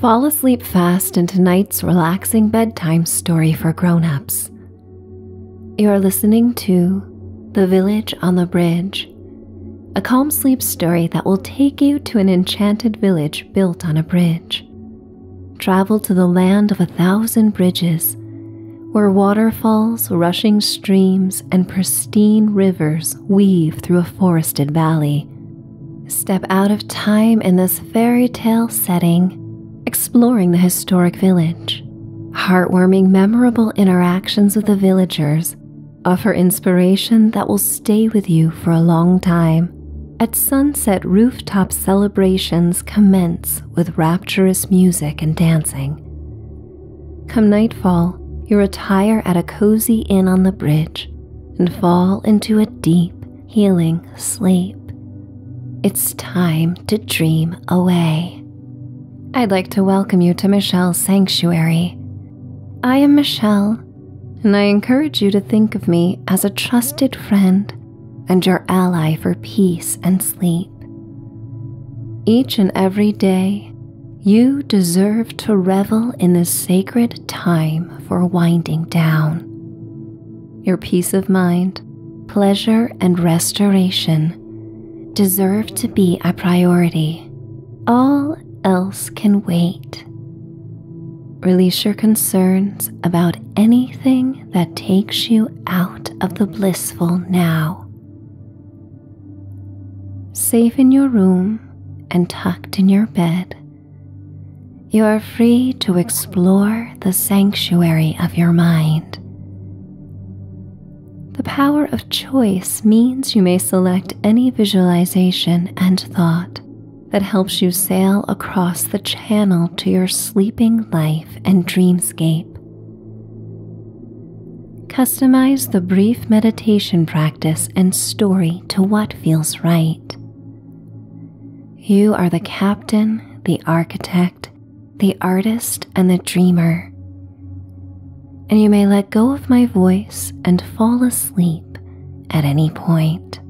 Fall asleep fast in tonight's relaxing bedtime story for grown-ups. You are listening to The Village on the Bridge, a calm sleep story that will take you to an enchanted village built on a bridge. Travel to the land of a thousand bridges, where waterfalls, rushing streams, and pristine rivers weave through a forested valley. Step out of time in this fairy tale setting exploring the historic village. Heartwarming, memorable interactions with the villagers offer inspiration that will stay with you for a long time. At sunset, rooftop celebrations commence with rapturous music and dancing. Come nightfall, you retire at a cozy inn on the bridge and fall into a deep, healing sleep. It's time to dream away. I'd like to welcome you to Michelle's Sanctuary. I am Michelle, and I encourage you to think of me as a trusted friend and your ally for peace and sleep. Each and every day, you deserve to revel in this sacred time for winding down. Your peace of mind, pleasure, and restoration deserve to be a priority. All else can wait. Release your concerns about anything that takes you out of the blissful now. Safe in your room and tucked in your bed, you are free to explore the sanctuary of your mind. The power of choice means you may select any visualization and thought that helps you sail across the channel to your sleeping life and dreamscape. Customize the brief meditation practice and story to what feels right. You are the captain, the architect, the artist, and the dreamer. And you may let go of my voice and fall asleep at any point.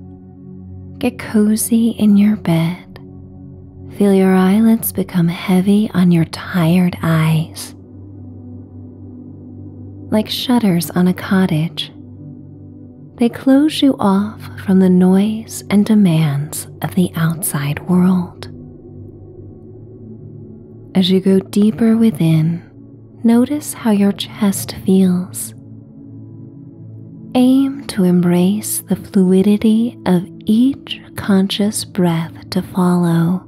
Get cozy in your bed Feel your eyelids become heavy on your tired eyes. Like shutters on a cottage, they close you off from the noise and demands of the outside world. As you go deeper within, notice how your chest feels. Aim to embrace the fluidity of each conscious breath to follow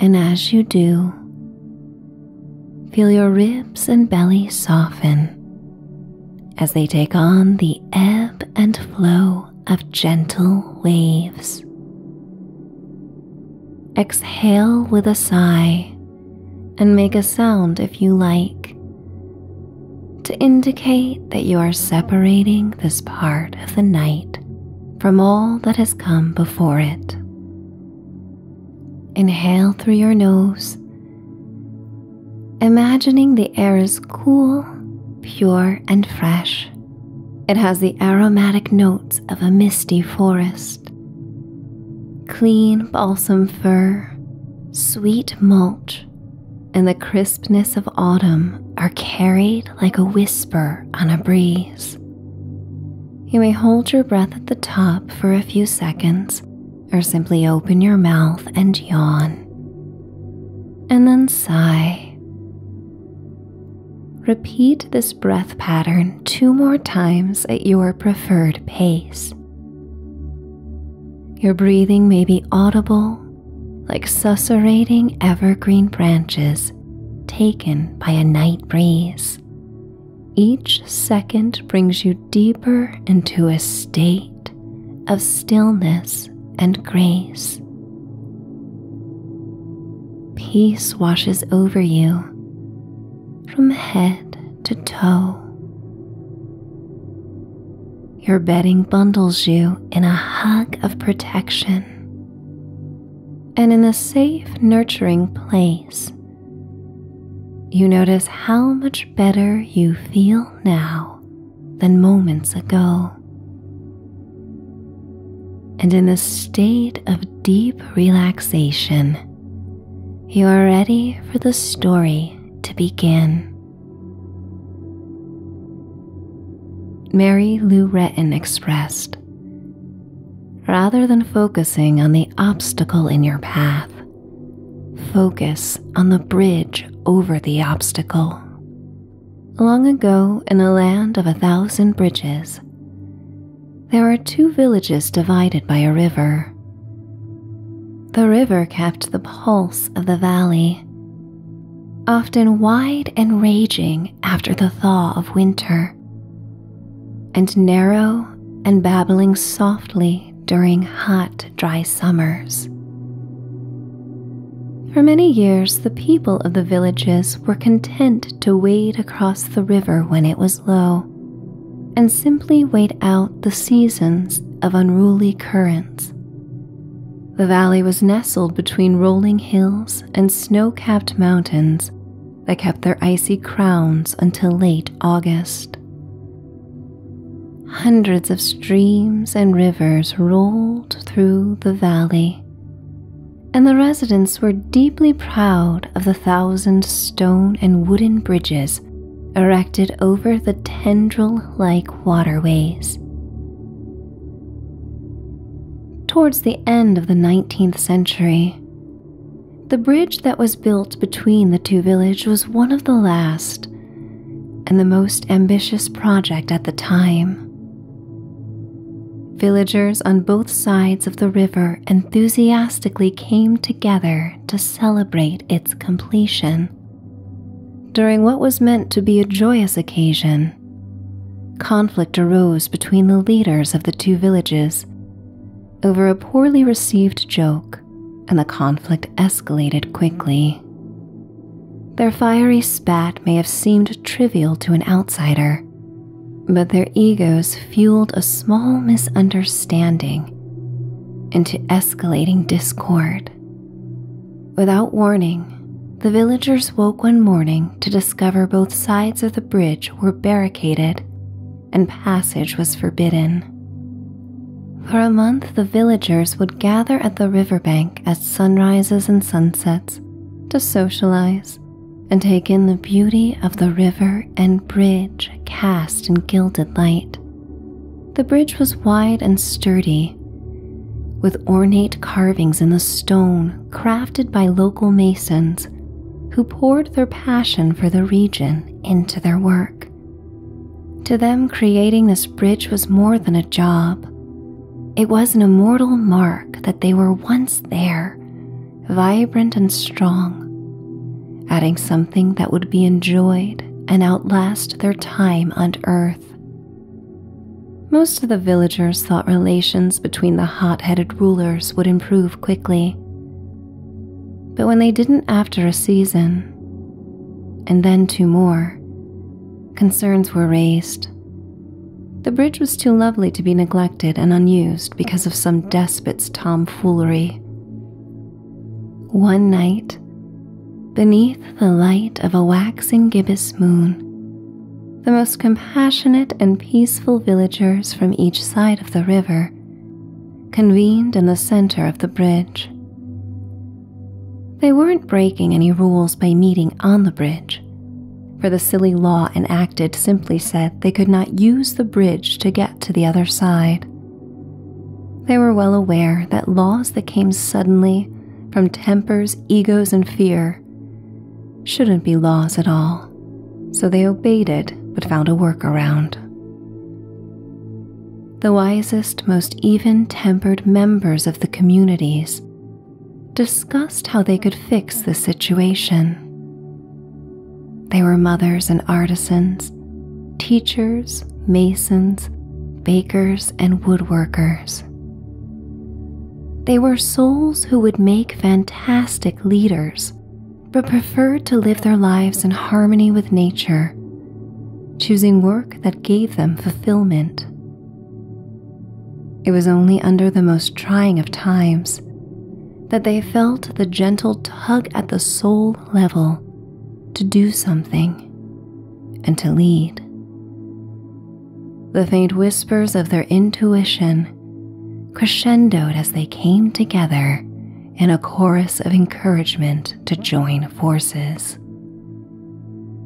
and as you do, feel your ribs and belly soften as they take on the ebb and flow of gentle waves. Exhale with a sigh and make a sound if you like to indicate that you are separating this part of the night from all that has come before it. Inhale through your nose, imagining the air is cool, pure, and fresh. It has the aromatic notes of a misty forest. Clean balsam fir, sweet mulch, and the crispness of autumn are carried like a whisper on a breeze. You may hold your breath at the top for a few seconds or simply open your mouth and yawn. And then sigh. Repeat this breath pattern two more times at your preferred pace. Your breathing may be audible, like susurrating evergreen branches taken by a night breeze. Each second brings you deeper into a state of stillness and grace. Peace washes over you from head to toe. Your bedding bundles you in a hug of protection. And in a safe, nurturing place, you notice how much better you feel now than moments ago and in a state of deep relaxation, you are ready for the story to begin. Mary Lou Retton expressed Rather than focusing on the obstacle in your path, focus on the bridge over the obstacle. Long ago, in a land of a thousand bridges, there are two villages divided by a river. The river kept the pulse of the valley, often wide and raging after the thaw of winter, and narrow and babbling softly during hot, dry summers. For many years, the people of the villages were content to wade across the river when it was low and simply wait out the seasons of unruly currents. The valley was nestled between rolling hills and snow capped mountains that kept their icy crowns until late August. Hundreds of streams and rivers rolled through the valley, and the residents were deeply proud of the thousand stone and wooden bridges erected over the tendril like waterways. Towards the end of the 19th century, the bridge that was built between the two villages was one of the last and the most ambitious project at the time. Villagers on both sides of the river enthusiastically came together to celebrate its completion. During what was meant to be a joyous occasion, conflict arose between the leaders of the two villages over a poorly received joke, and the conflict escalated quickly. Their fiery spat may have seemed trivial to an outsider, but their egos fueled a small misunderstanding into escalating discord. Without warning, the villagers woke one morning to discover both sides of the bridge were barricaded and passage was forbidden. For a month, the villagers would gather at the riverbank at sunrises and sunsets to socialize and take in the beauty of the river and bridge cast in gilded light. The bridge was wide and sturdy, with ornate carvings in the stone crafted by local masons who poured their passion for the region into their work. To them, creating this bridge was more than a job. It was an immortal mark that they were once there, vibrant and strong, adding something that would be enjoyed and outlast their time on earth. Most of the villagers thought relations between the hot headed rulers would improve quickly but when they didn't after a season, and then two more, concerns were raised. The bridge was too lovely to be neglected and unused because of some despot's tomfoolery. One night, beneath the light of a waxing gibbous moon, the most compassionate and peaceful villagers from each side of the river convened in the center of the bridge. They weren't breaking any rules by meeting on the bridge, for the silly law enacted simply said they could not use the bridge to get to the other side. They were well aware that laws that came suddenly from tempers, egos, and fear shouldn't be laws at all, so they obeyed it but found a workaround. The wisest, most even tempered members of the communities discussed how they could fix the situation. They were mothers and artisans, teachers, masons, bakers, and woodworkers. They were souls who would make fantastic leaders, but preferred to live their lives in harmony with nature, choosing work that gave them fulfillment. It was only under the most trying of times that they felt the gentle tug at the soul level to do something and to lead. The faint whispers of their intuition crescendoed as they came together in a chorus of encouragement to join forces.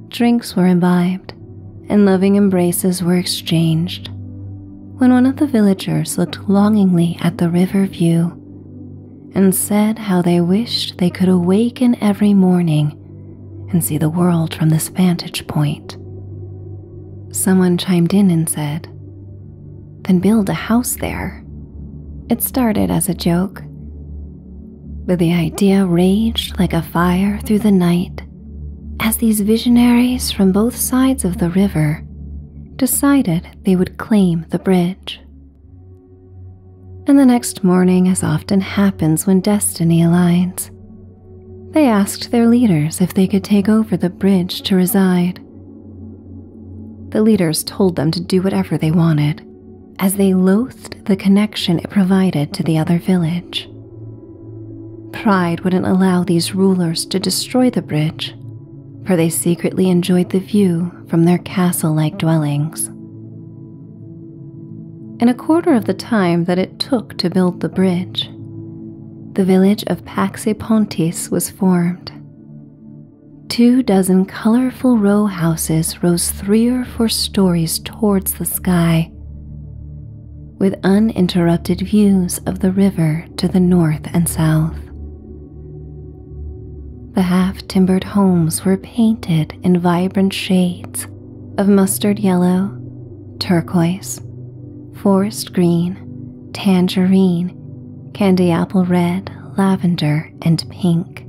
Drinks were imbibed and loving embraces were exchanged when one of the villagers looked longingly at the river view and said how they wished they could awaken every morning and see the world from this vantage point. Someone chimed in and said, Then build a house there. It started as a joke, but the idea raged like a fire through the night as these visionaries from both sides of the river decided they would claim the bridge. And the next morning, as often happens when destiny aligns, they asked their leaders if they could take over the bridge to reside. The leaders told them to do whatever they wanted, as they loathed the connection it provided to the other village. Pride wouldn't allow these rulers to destroy the bridge for they secretly enjoyed the view from their castle like dwellings. In a quarter of the time that it took to build the bridge, the village of Paxipontis was formed. Two dozen colorful row houses rose three or four stories towards the sky, with uninterrupted views of the river to the north and south. The half timbered homes were painted in vibrant shades of mustard yellow, turquoise, forest green, tangerine, candy apple red, lavender, and pink.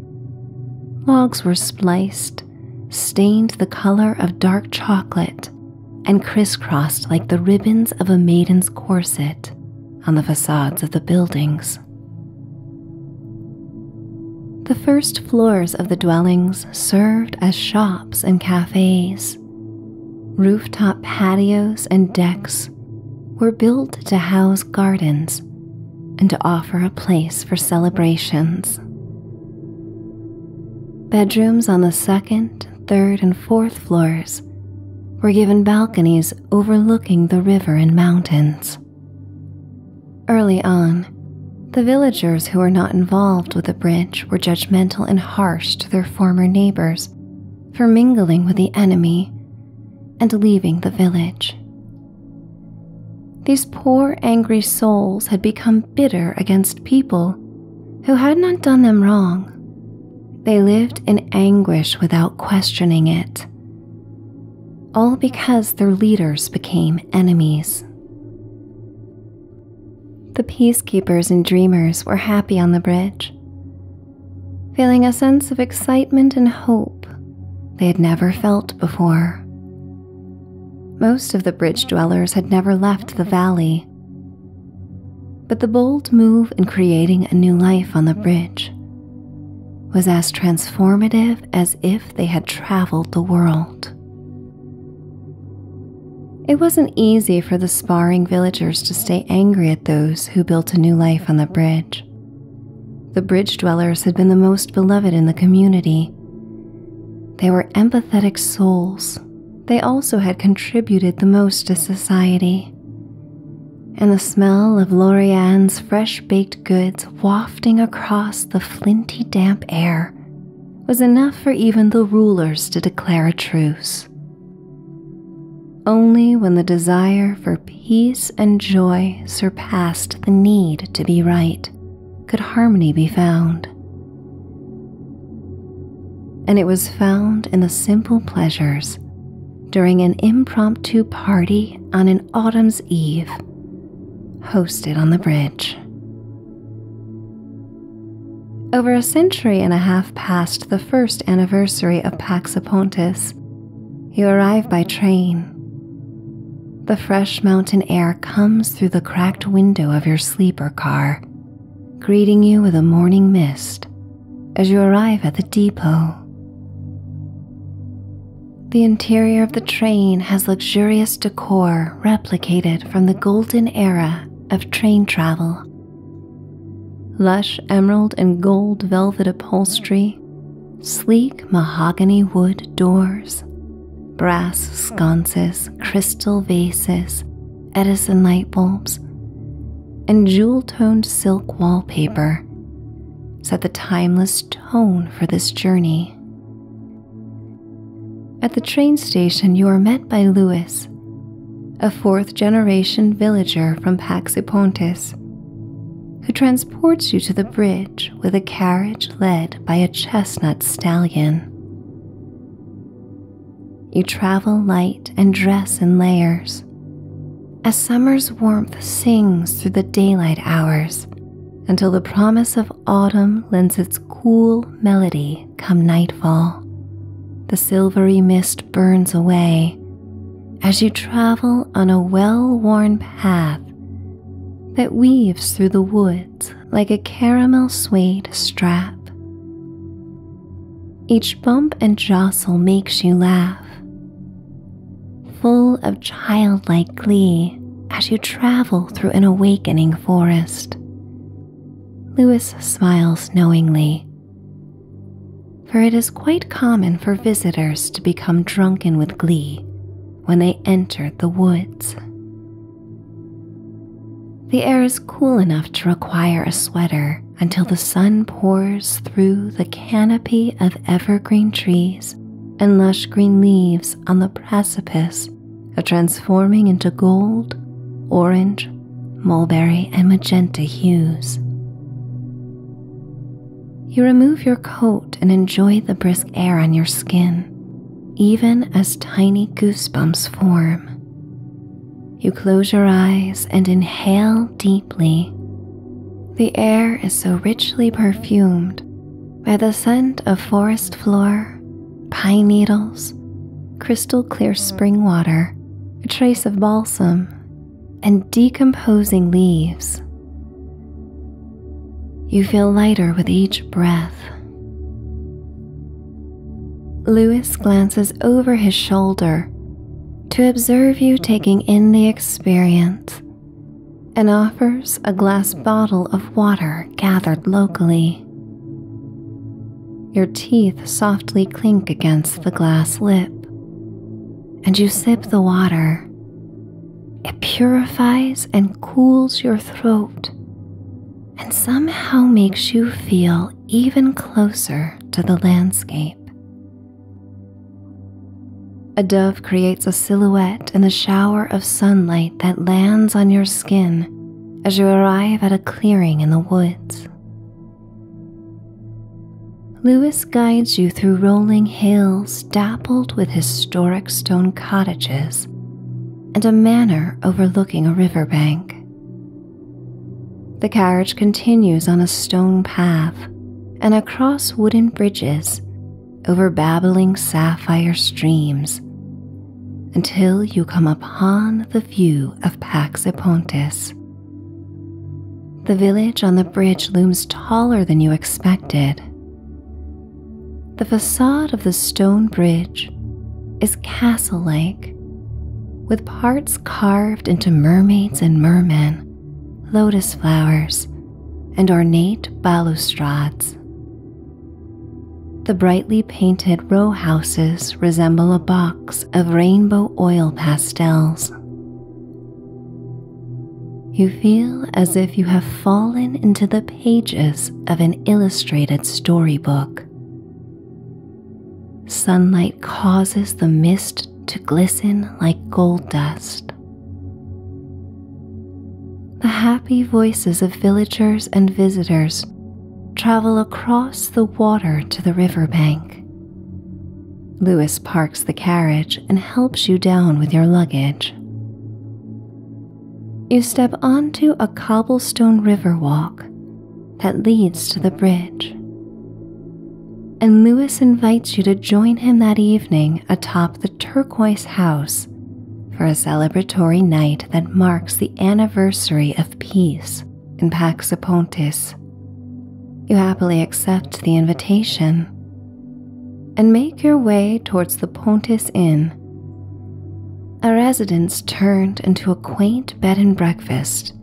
Logs were spliced, stained the color of dark chocolate, and crisscrossed like the ribbons of a maiden's corset on the facades of the buildings. The first floors of the dwellings served as shops and cafes. Rooftop patios and decks were built to house gardens and to offer a place for celebrations. Bedrooms on the second, third, and fourth floors were given balconies overlooking the river and mountains. Early on, the villagers who were not involved with the bridge were judgmental and harsh to their former neighbors for mingling with the enemy and leaving the village. These poor, angry souls had become bitter against people who had not done them wrong. They lived in anguish without questioning it, all because their leaders became enemies. The peacekeepers and dreamers were happy on the bridge, feeling a sense of excitement and hope they had never felt before. Most of the bridge dwellers had never left the valley, but the bold move in creating a new life on the bridge was as transformative as if they had traveled the world. It wasn't easy for the sparring villagers to stay angry at those who built a new life on the bridge. The bridge dwellers had been the most beloved in the community. They were empathetic souls. They also had contributed the most to society. And the smell of Lorianne's fresh baked goods wafting across the flinty damp air was enough for even the rulers to declare a truce. Only when the desire for peace and joy surpassed the need to be right could harmony be found. And it was found in the simple pleasures during an impromptu party on an autumn's eve hosted on the bridge. Over a century and a half past the first anniversary of Pax Apontis, you arrive by train the fresh mountain air comes through the cracked window of your sleeper car, greeting you with a morning mist as you arrive at the depot. The interior of the train has luxurious decor replicated from the golden era of train travel. Lush emerald and gold velvet upholstery, sleek mahogany wood doors, brass sconces, crystal vases, Edison light bulbs, and jewel toned silk wallpaper set the timeless tone for this journey. At the train station, you are met by Louis, a fourth generation villager from Paxipontis, who transports you to the bridge with a carriage led by a chestnut stallion. You travel light and dress in layers as summer's warmth sings through the daylight hours until the promise of autumn lends its cool melody come nightfall. The silvery mist burns away as you travel on a well worn path that weaves through the woods like a caramel suede strap. Each bump and jostle makes you laugh full of childlike glee as you travel through an awakening forest. Louis smiles knowingly, for it is quite common for visitors to become drunken with glee when they enter the woods. The air is cool enough to require a sweater until the sun pours through the canopy of evergreen trees and lush green leaves on the precipice of transforming into gold, orange, mulberry, and magenta hues. You remove your coat and enjoy the brisk air on your skin, even as tiny goosebumps form. You close your eyes and inhale deeply. The air is so richly perfumed by the scent of forest floor, pine needles, crystal clear spring water, a trace of balsam, and decomposing leaves. You feel lighter with each breath. Louis glances over his shoulder to observe you taking in the experience and offers a glass bottle of water gathered locally. Your teeth softly clink against the glass lip, and you sip the water it purifies and cools your throat and somehow makes you feel even closer to the landscape. A dove creates a silhouette in the shower of sunlight that lands on your skin as you arrive at a clearing in the woods. Lewis guides you through rolling hills dappled with historic stone cottages and a manor overlooking a riverbank. The carriage continues on a stone path and across wooden bridges over babbling sapphire streams until you come upon the view of Paxipontis. The village on the bridge looms taller than you expected. The facade of the stone bridge is castle like with parts carved into mermaids and mermen, lotus flowers, and ornate balustrades. The brightly painted row houses resemble a box of rainbow oil pastels. You feel as if you have fallen into the pages of an illustrated storybook. Sunlight causes the mist to glisten like gold dust. Happy voices of villagers and visitors travel across the water to the riverbank. Lewis parks the carriage and helps you down with your luggage. You step onto a cobblestone river walk that leads to the bridge and Lewis invites you to join him that evening atop the turquoise house for a celebratory night that marks the anniversary of peace in Paxipontis. You happily accept the invitation and make your way towards the Pontis Inn, a residence turned into a quaint bed and breakfast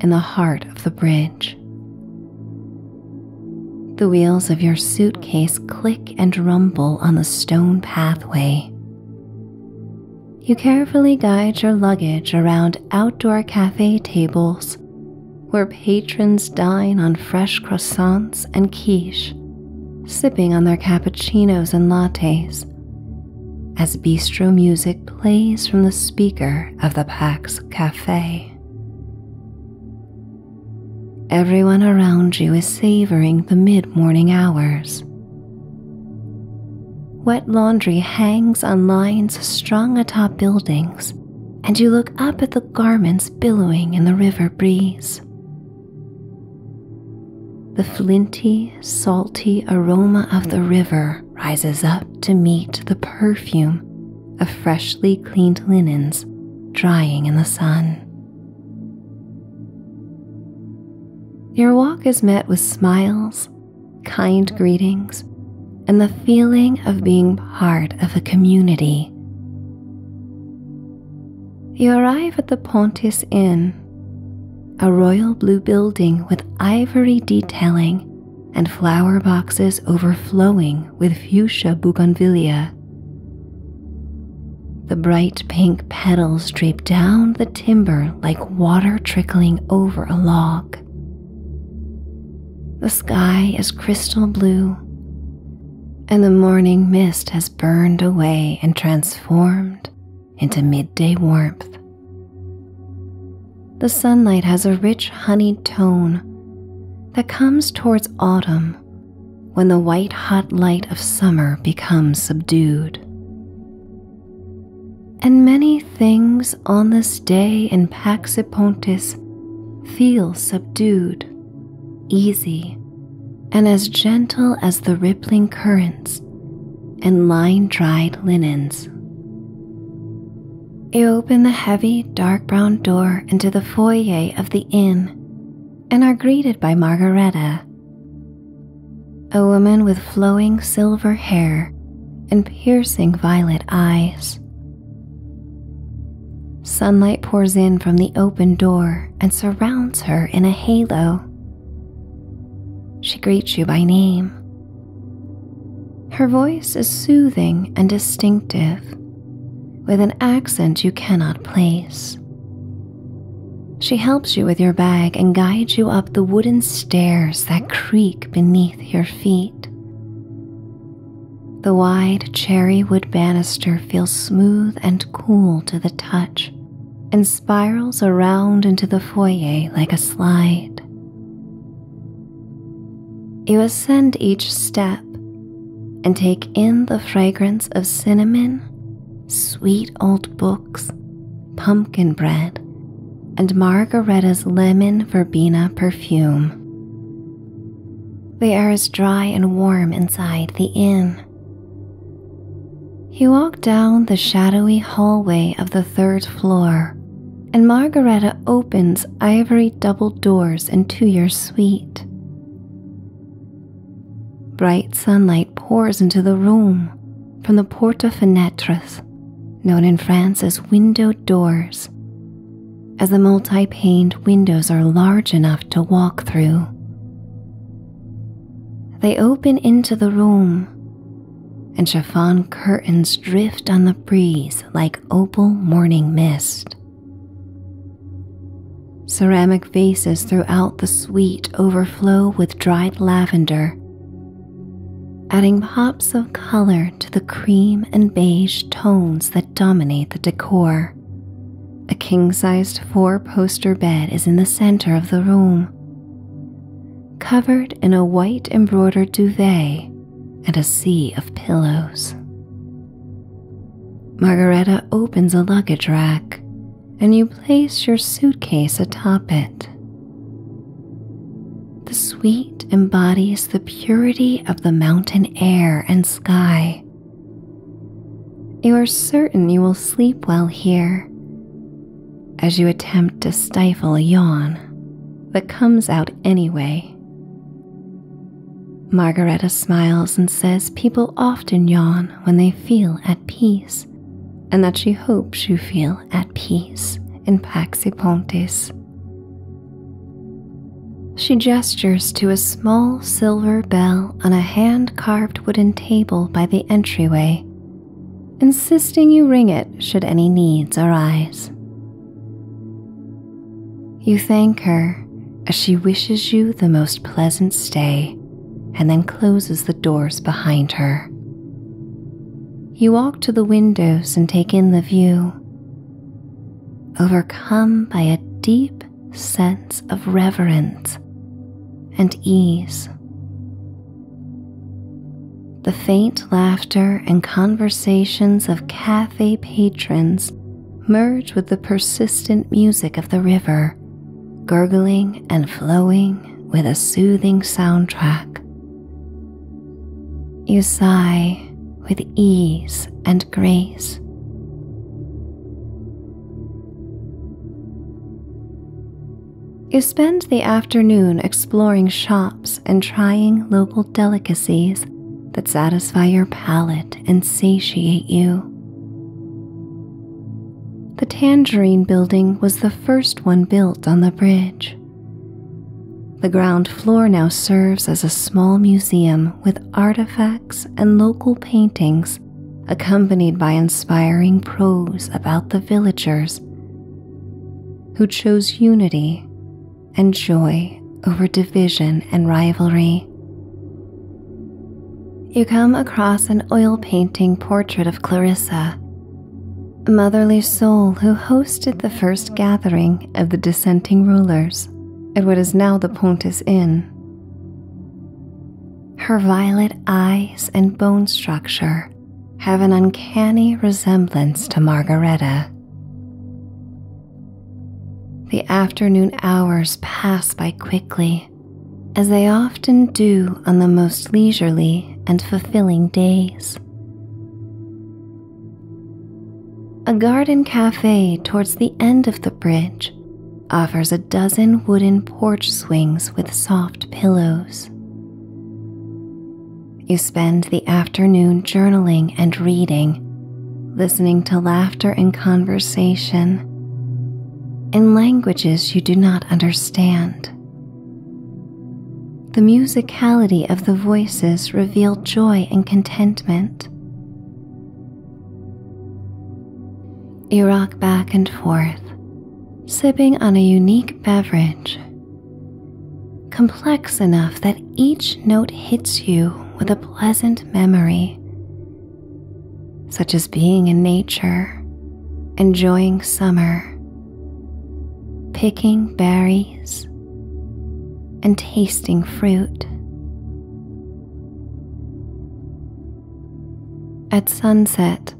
in the heart of the bridge. The wheels of your suitcase click and rumble on the stone pathway. You carefully guide your luggage around outdoor cafe tables where patrons dine on fresh croissants and quiche, sipping on their cappuccinos and lattes, as bistro music plays from the speaker of the Pax Cafe. Everyone around you is savoring the mid morning hours. Wet laundry hangs on lines strung atop buildings, and you look up at the garments billowing in the river breeze. The flinty, salty aroma of the river rises up to meet the perfume of freshly cleaned linens drying in the sun. Your walk is met with smiles, kind greetings, and the feeling of being part of a community. You arrive at the Pontis Inn, a royal blue building with ivory detailing and flower boxes overflowing with fuchsia bougainvillea. The bright pink petals drape down the timber like water trickling over a log. The sky is crystal blue, and the morning mist has burned away and transformed into midday warmth. The sunlight has a rich honeyed tone that comes towards autumn when the white hot light of summer becomes subdued. And many things on this day in Paxipontis feel subdued easy and as gentle as the rippling currents and line dried linens. You open the heavy, dark brown door into the foyer of the inn and are greeted by Margareta, a woman with flowing silver hair and piercing violet eyes. Sunlight pours in from the open door and surrounds her in a halo she greets you by name. Her voice is soothing and distinctive, with an accent you cannot place. She helps you with your bag and guides you up the wooden stairs that creak beneath your feet. The wide cherry wood banister feels smooth and cool to the touch and spirals around into the foyer like a slide. You ascend each step and take in the fragrance of cinnamon, sweet old books, pumpkin bread, and Margareta's lemon verbena perfume. The air is dry and warm inside the inn. You walk down the shadowy hallway of the third floor, and Margareta opens ivory double doors into your suite bright sunlight pours into the room from the porta fenetres, known in France as windowed doors, as the multi paned windows are large enough to walk through. They open into the room, and chiffon curtains drift on the breeze like opal morning mist. Ceramic vases throughout the suite overflow with dried lavender adding pops of color to the cream and beige tones that dominate the decor. A king sized four poster bed is in the center of the room, covered in a white embroidered duvet and a sea of pillows. Margareta opens a luggage rack and you place your suitcase atop it. The suite embodies the purity of the mountain air and sky. You are certain you will sleep well here as you attempt to stifle a yawn that comes out anyway. Margareta smiles and says people often yawn when they feel at peace, and that she hopes you feel at peace in Paxipontis. She gestures to a small silver bell on a hand carved wooden table by the entryway, insisting you ring it should any needs arise. You thank her as she wishes you the most pleasant stay and then closes the doors behind her. You walk to the windows and take in the view, overcome by a deep sense of reverence and ease. The faint laughter and conversations of cafe patrons merge with the persistent music of the river, gurgling and flowing with a soothing soundtrack. You sigh with ease and grace. You spend the afternoon exploring shops and trying local delicacies that satisfy your palate and satiate you. The Tangerine Building was the first one built on the bridge. The ground floor now serves as a small museum with artifacts and local paintings, accompanied by inspiring prose about the villagers who chose unity and joy over division and rivalry. You come across an oil painting portrait of Clarissa, a motherly soul who hosted the first gathering of the dissenting rulers at what is now the Pontis Inn. Her violet eyes and bone structure have an uncanny resemblance to Margareta. The afternoon hours pass by quickly, as they often do on the most leisurely and fulfilling days. A garden cafe towards the end of the bridge offers a dozen wooden porch swings with soft pillows. You spend the afternoon journaling and reading, listening to laughter and conversation in languages you do not understand. The musicality of the voices reveal joy and contentment. You rock back and forth, sipping on a unique beverage, complex enough that each note hits you with a pleasant memory, such as being in nature, enjoying summer, picking berries, and tasting fruit. At sunset,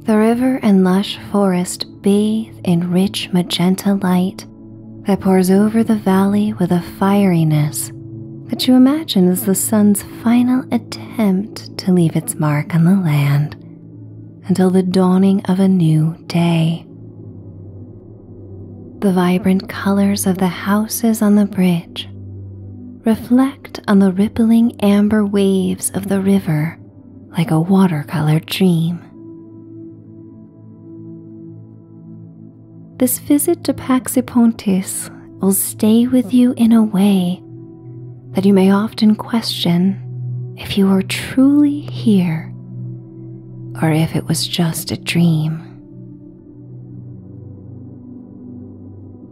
the river and lush forest bathe in rich magenta light that pours over the valley with a fieriness that you imagine is the sun's final attempt to leave its mark on the land until the dawning of a new day. The vibrant colors of the houses on the bridge reflect on the rippling amber waves of the river like a watercolor dream. This visit to Paxipontis will stay with you in a way that you may often question if you were truly here or if it was just a dream.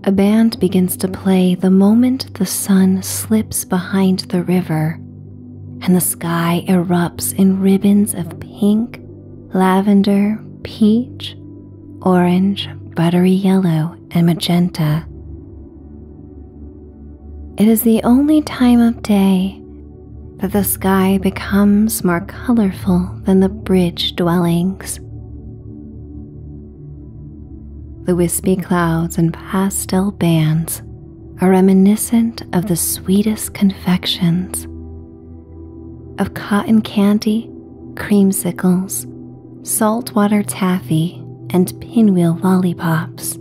A band begins to play the moment the sun slips behind the river and the sky erupts in ribbons of pink, lavender, peach, orange, buttery yellow, and magenta. It is the only time of day that the sky becomes more colorful than the bridge dwellings. The wispy clouds and pastel bands are reminiscent of the sweetest confections of cotton candy, creamsicles, saltwater taffy, and pinwheel lollipops.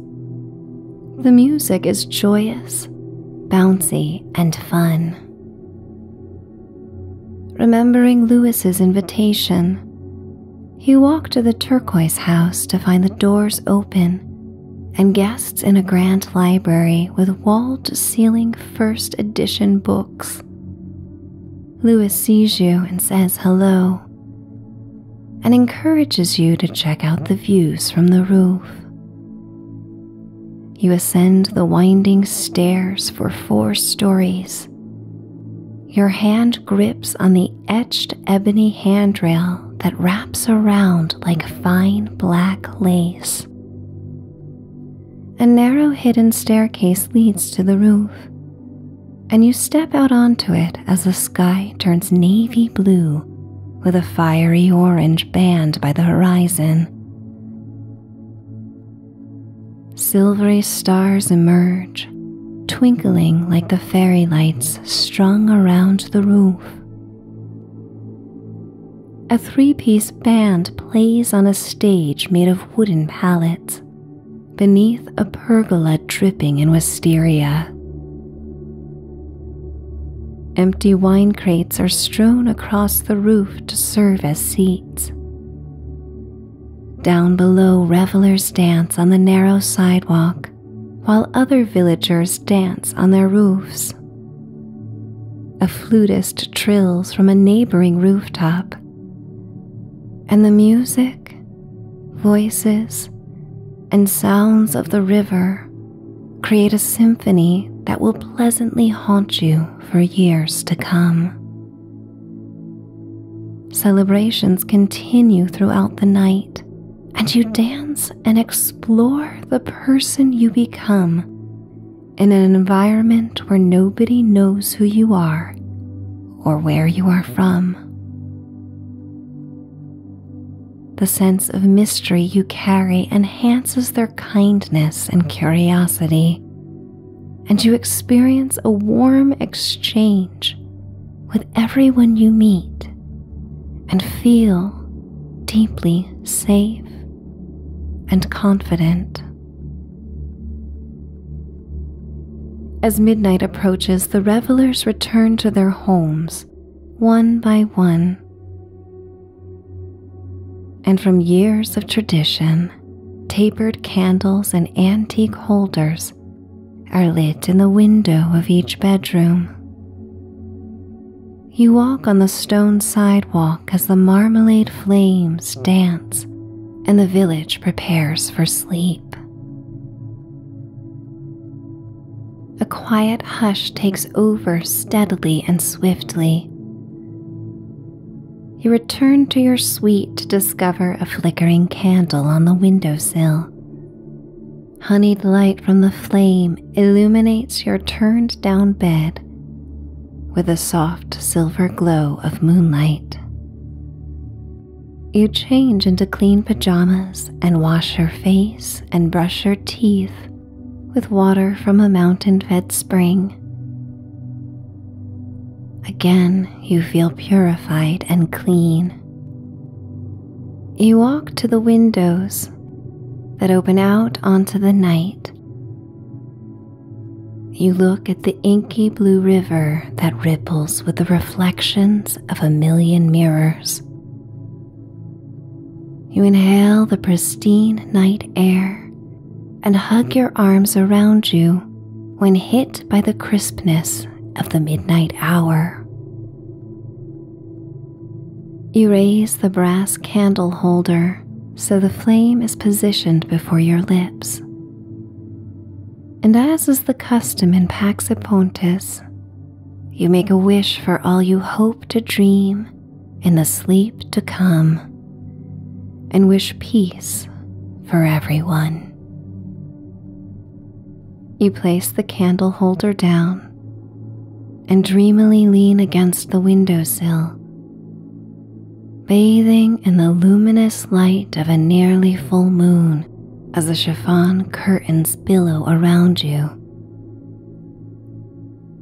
The music is joyous, bouncy, and fun. Remembering Lewis's invitation, he walked to the turquoise house to find the doors open and guests in a grand library with wall to ceiling first edition books. Lewis sees you and says hello and encourages you to check out the views from the roof. You ascend the winding stairs for four stories. Your hand grips on the etched ebony handrail that wraps around like fine black lace. A narrow hidden staircase leads to the roof, and you step out onto it as the sky turns navy blue with a fiery orange band by the horizon. Silvery stars emerge, twinkling like the fairy lights strung around the roof. A three piece band plays on a stage made of wooden pallets beneath a pergola dripping in wisteria. Empty wine crates are strewn across the roof to serve as seats. Down below, revelers dance on the narrow sidewalk, while other villagers dance on their roofs. A flutist trills from a neighboring rooftop, and the music, voices, and sounds of the river create a symphony that will pleasantly haunt you for years to come. Celebrations continue throughout the night and you dance and explore the person you become in an environment where nobody knows who you are or where you are from. The sense of mystery you carry enhances their kindness and curiosity, and you experience a warm exchange with everyone you meet and feel deeply safe and confident. As midnight approaches, the revelers return to their homes one by one. And from years of tradition, tapered candles and antique holders are lit in the window of each bedroom. You walk on the stone sidewalk as the marmalade flames dance and the village prepares for sleep. A quiet hush takes over steadily and swiftly. You return to your suite to discover a flickering candle on the windowsill. Honeyed light from the flame illuminates your turned down bed with a soft silver glow of moonlight. You change into clean pajamas and wash your face and brush your teeth with water from a mountain fed spring. Again, you feel purified and clean. You walk to the windows that open out onto the night. You look at the inky blue river that ripples with the reflections of a million mirrors. You inhale the pristine night air and hug your arms around you when hit by the crispness of the midnight hour. You raise the brass candle holder so the flame is positioned before your lips. And as is the custom in Pax Pontis, you make a wish for all you hope to dream in the sleep to come and wish peace for everyone. You place the candle holder down and dreamily lean against the windowsill, bathing in the luminous light of a nearly full moon as the chiffon curtains billow around you.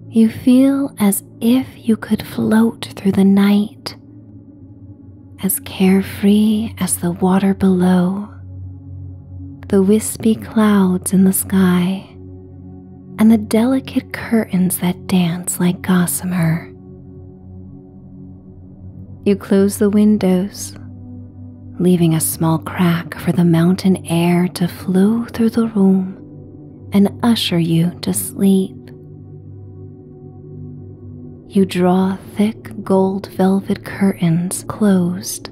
You feel as if you could float through the night as carefree as the water below, the wispy clouds in the sky, and the delicate curtains that dance like gossamer. You close the windows, leaving a small crack for the mountain air to flow through the room and usher you to sleep. You draw thick gold velvet curtains closed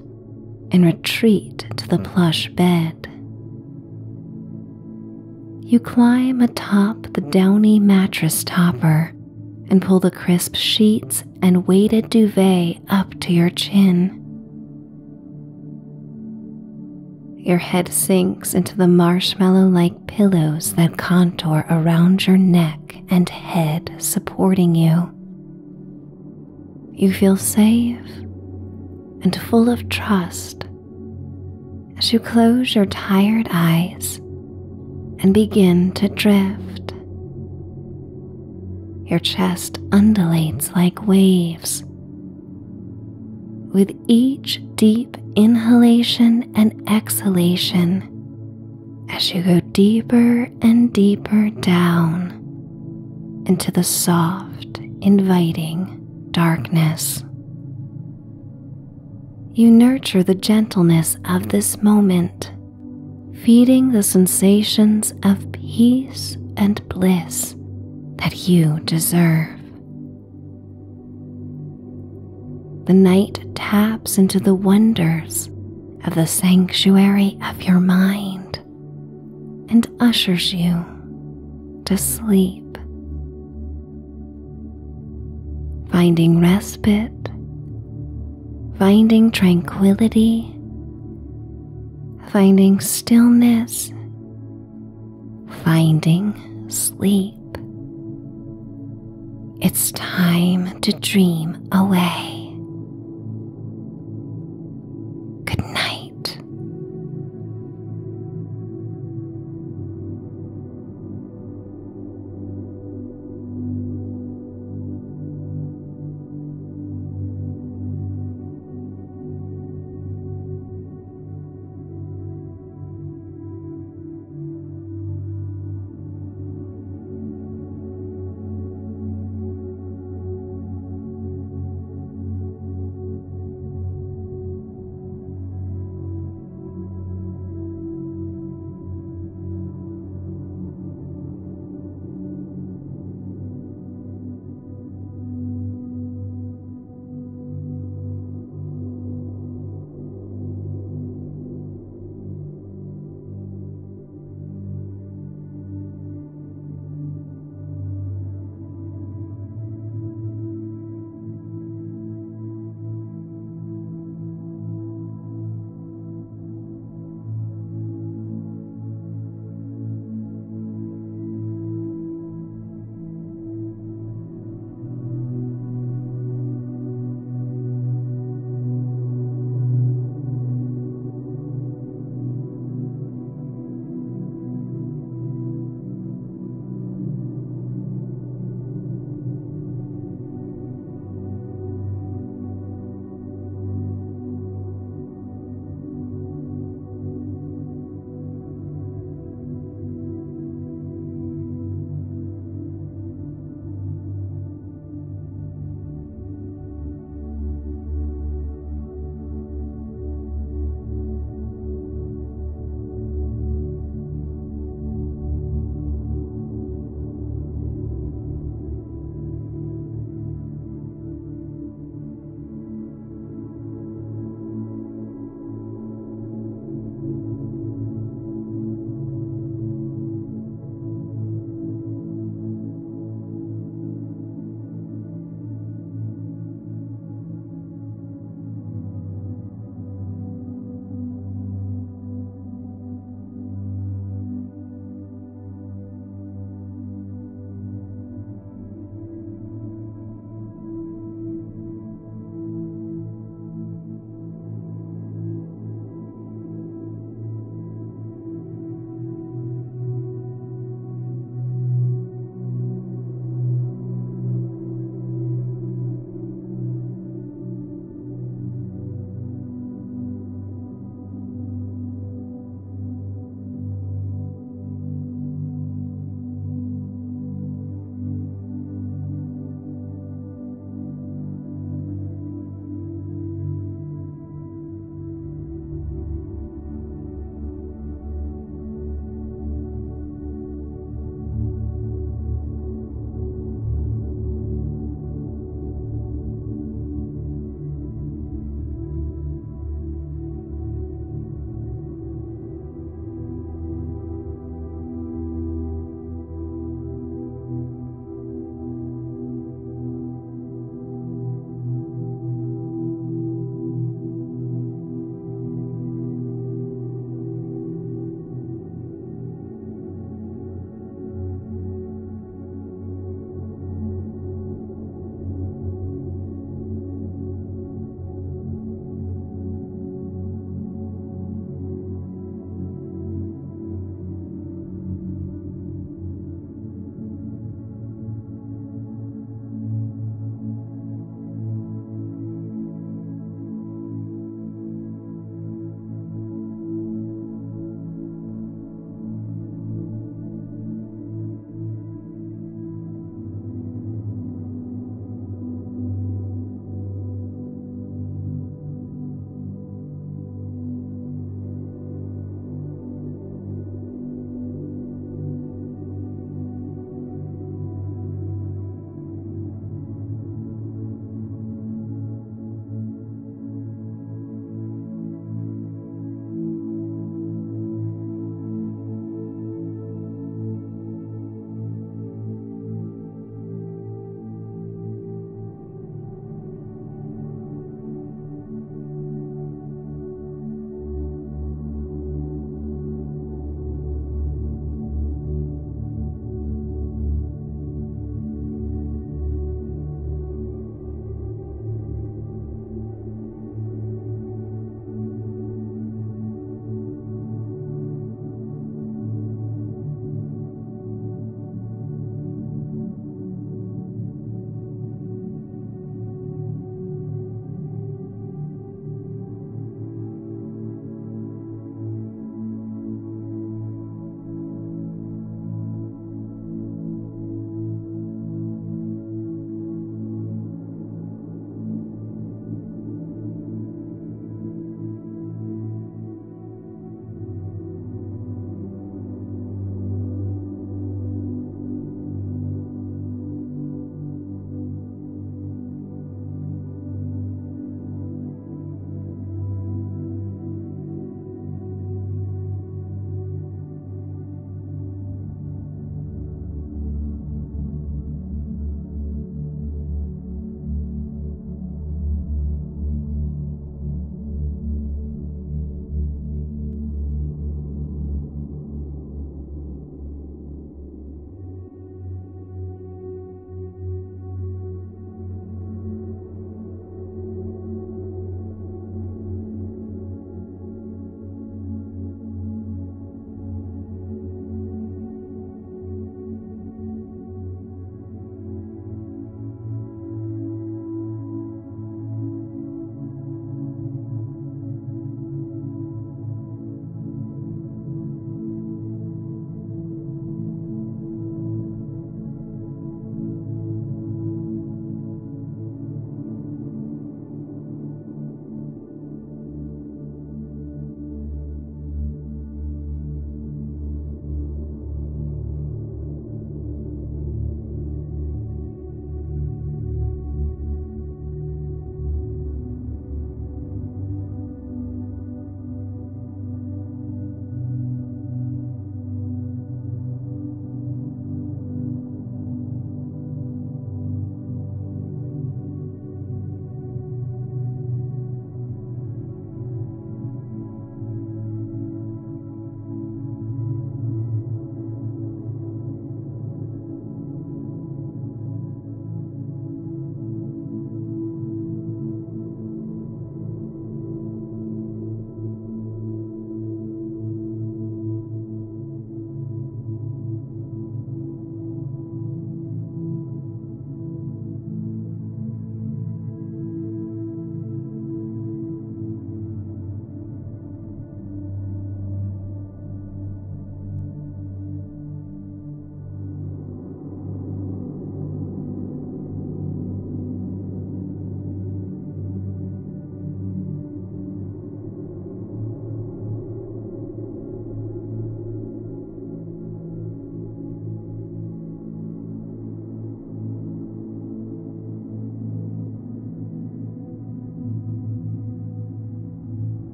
and retreat to the plush bed. You climb atop the downy mattress topper and pull the crisp sheets and weighted duvet up to your chin. Your head sinks into the marshmallow like pillows that contour around your neck and head, supporting you. You feel safe and full of trust as you close your tired eyes and begin to drift. Your chest undulates like waves. With each deep inhalation and exhalation, as you go deeper and deeper down into the soft, inviting darkness. You nurture the gentleness of this moment, feeding the sensations of peace and bliss that you deserve. The night taps into the wonders of the sanctuary of your mind and ushers you to sleep. Finding respite, finding tranquility, finding stillness, finding sleep. It's time to dream away.